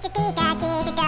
da da da da da